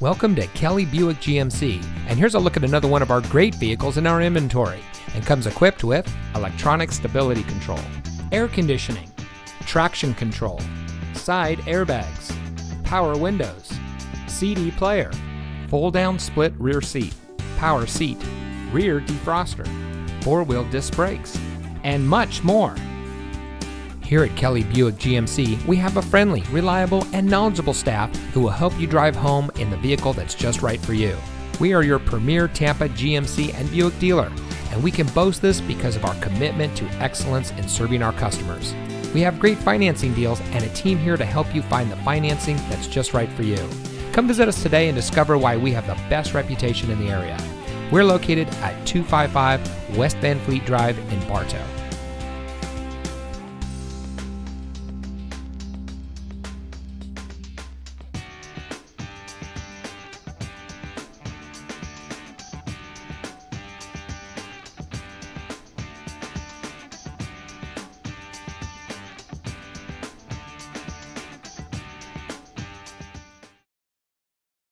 Welcome to Kelley Buick GMC, and here's a look at another one of our great vehicles in our inventory and comes equipped with electronic stability control, air conditioning, traction control, side airbags, power windows, CD player, fold down split rear seat, power seat, rear defroster, four wheel disc brakes, and much more. Here at Kelley Buick GMC, we have a friendly, reliable, and knowledgeable staff who will help you drive home in the vehicle that's just right for you. We are your premier Tampa GMC and Buick dealer, and we can boast this because of our commitment to excellence in serving our customers. We have great financing deals and a team here to help you find the financing that's just right for you. Come visit us today and discover why we have the best reputation in the area. We're located at 255 West Van Fleet Drive in Bartow.